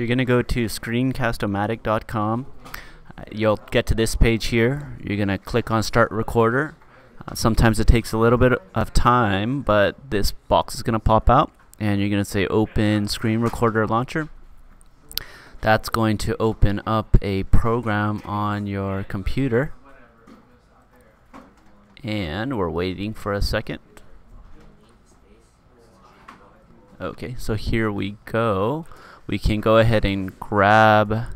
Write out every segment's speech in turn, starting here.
you're going to go to screencast-o-matic.com. Uh, you'll get to this page here. You're going to click on Start Recorder. Uh, sometimes it takes a little bit of time, but this box is going to pop out, and you're going to say Open Screen Recorder Launcher. That's going to open up a program on your computer. And we're waiting for a second. Okay, so here we go. We can go ahead and grab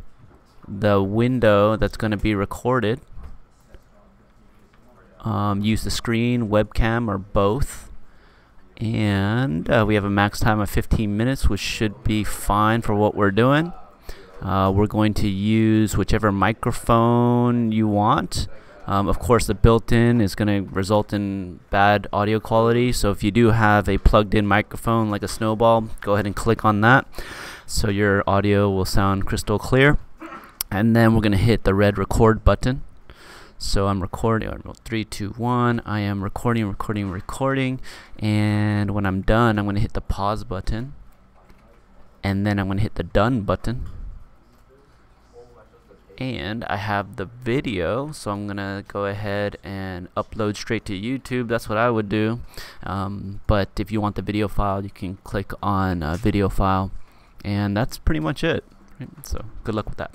the window that's going to be recorded. Um, use the screen, webcam, or both. And uh, we have a max time of 15 minutes, which should be fine for what we're doing. Uh, we're going to use whichever microphone you want. Um, of course, the built-in is going to result in bad audio quality. So if you do have a plugged-in microphone like a snowball, go ahead and click on that. So your audio will sound crystal clear. And then we're going to hit the red record button. So I'm recording, three, two, one. I am recording, recording, recording. And when I'm done, I'm going to hit the pause button. And then I'm going to hit the done button and I have the video so I'm gonna go ahead and upload straight to YouTube that's what I would do um, but if you want the video file you can click on video file and that's pretty much it. So good luck with that